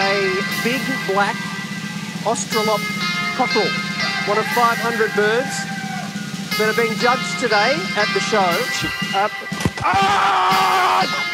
a big black Australop cockerel, one of 500 birds that are being judged today at the show. Uh, ah!